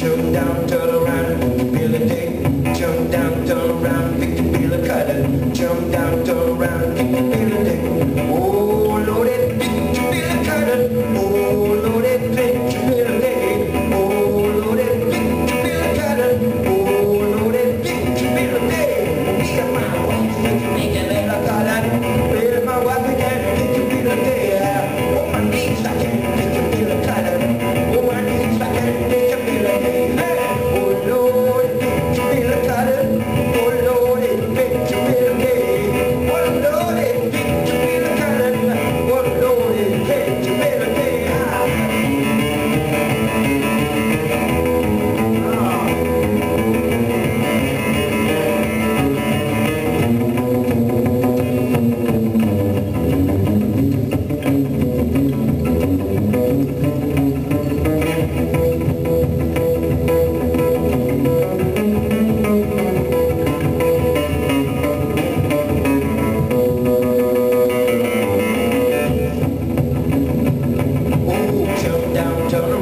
jump down, turn around, make you feel a dick. Jump down, turn around, pick the feel a cutter. Jump down, turn around, pick the downtown